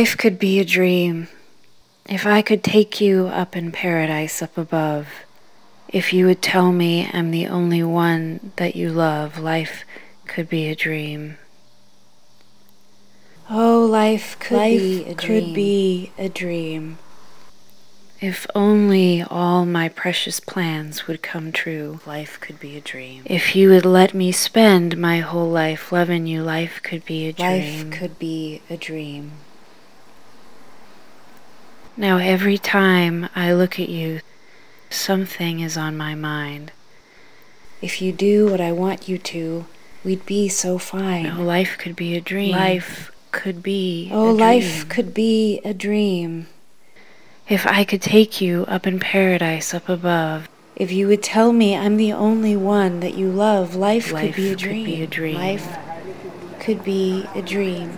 life could be a dream. If I could take you up in paradise up above. If you would tell me I'm the only one that you love, life could be a dream. Oh, life could Life be a could dream. be a dream. If only all my precious plans would come true. Life could be a dream. If you would let me spend my whole life loving you, life could be a dream. Life could be a dream. Now, every time I look at you, something is on my mind. If you do what I want you to, we'd be so fine. No, life could be a dream. Life could be. Oh, life could be a dream. If I could take you up in paradise up above, If you would tell me I'm the only one that you love, life, life could be a could dream. be a dream. Life could be a dream.